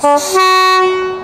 哼。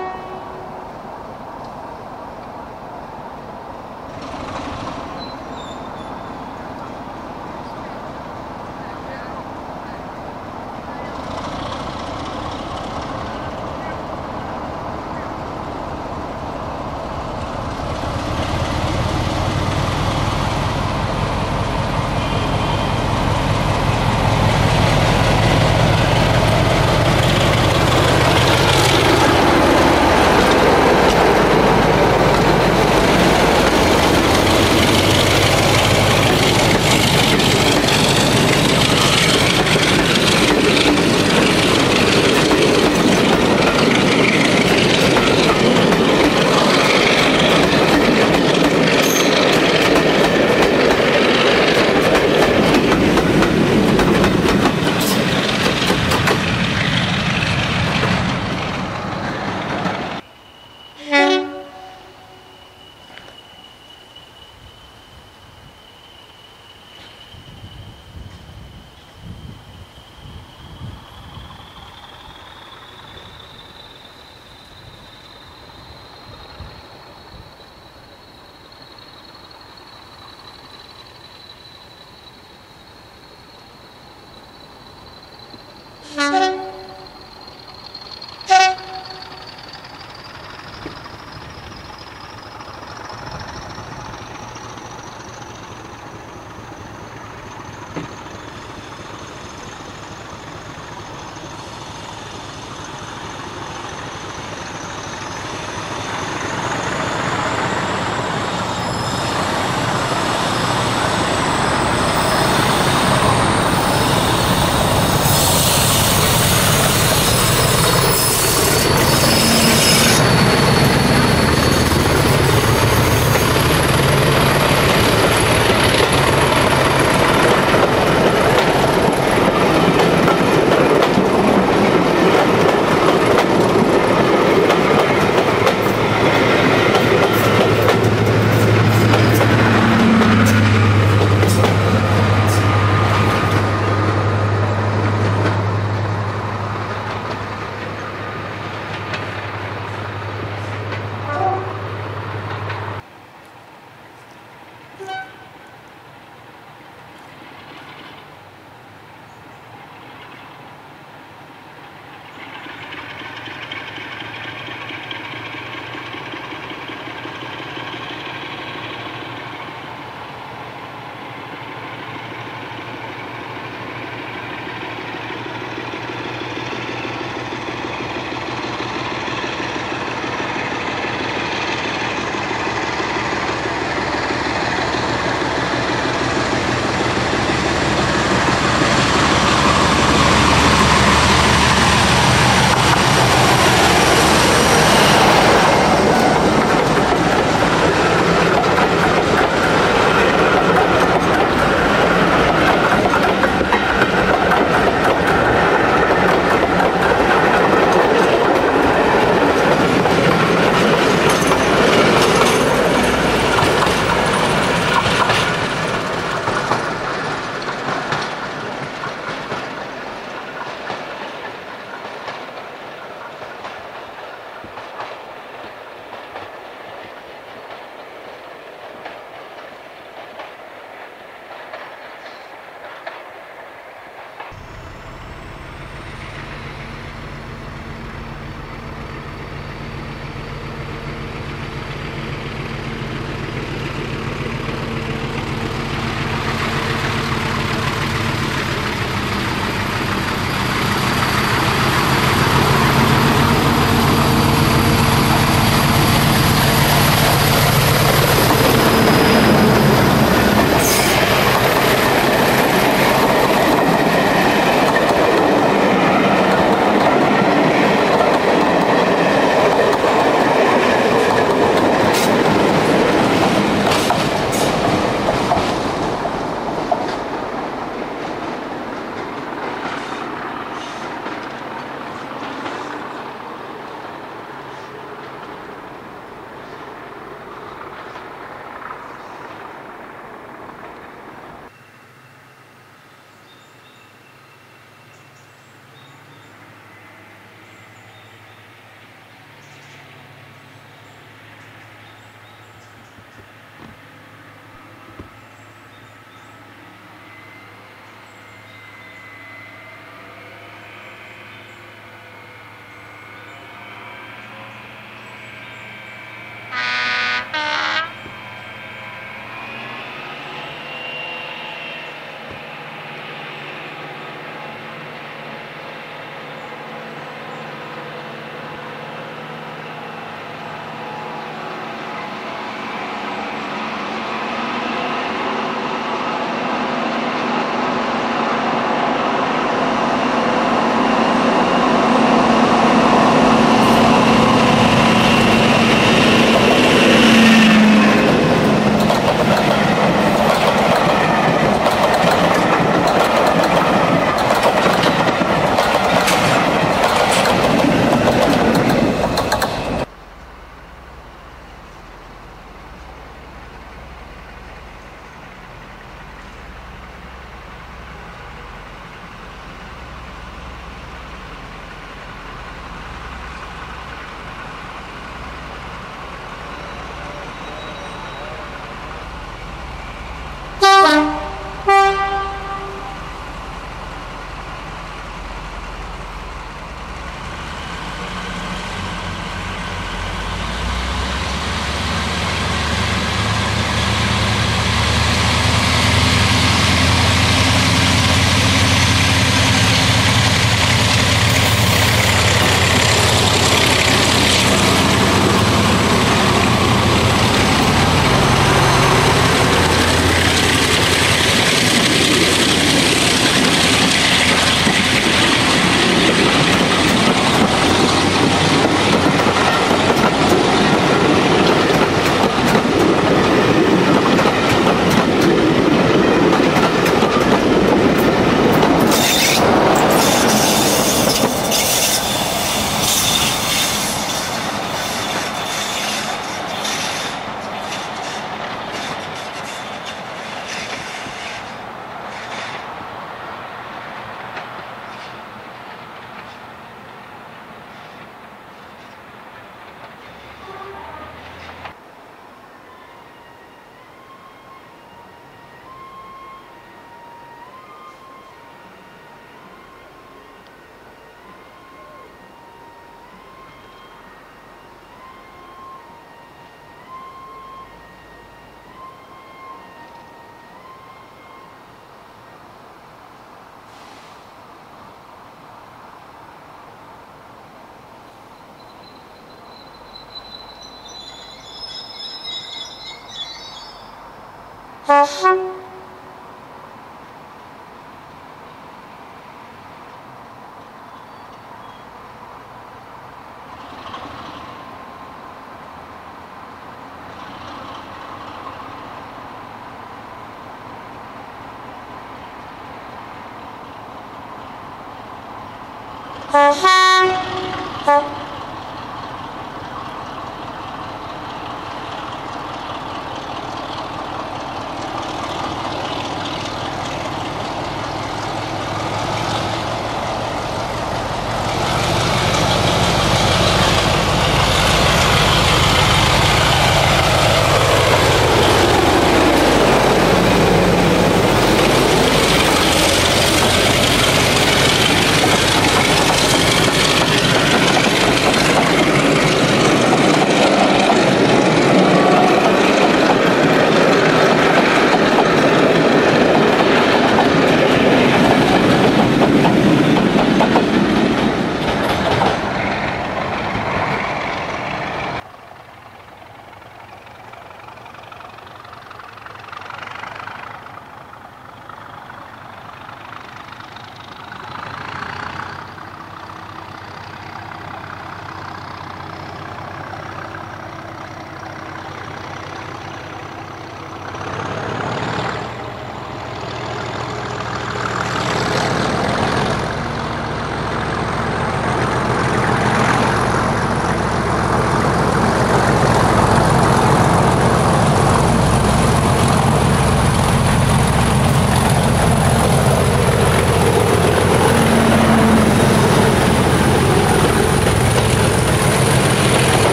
Uh-huh.